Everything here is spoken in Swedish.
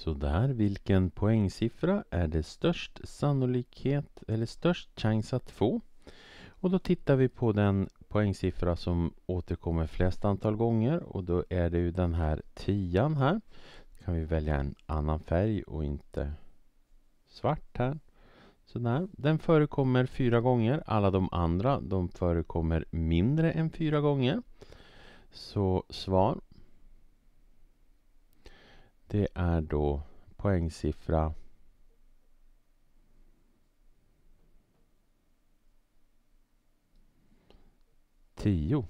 Sådär, vilken poängsiffra är det störst sannolikhet eller störst chans att få? Och då tittar vi på den poängsiffra som återkommer flest antal gånger och då är det ju den här tian här. Då kan vi välja en annan färg och inte svart här. Sådär. Den förekommer fyra gånger. Alla de andra de förekommer mindre än fyra gånger. Så svar det är då poängsiffra 10.